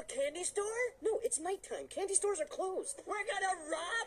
a candy store? No, it's nighttime. Candy stores are closed. We're gonna run.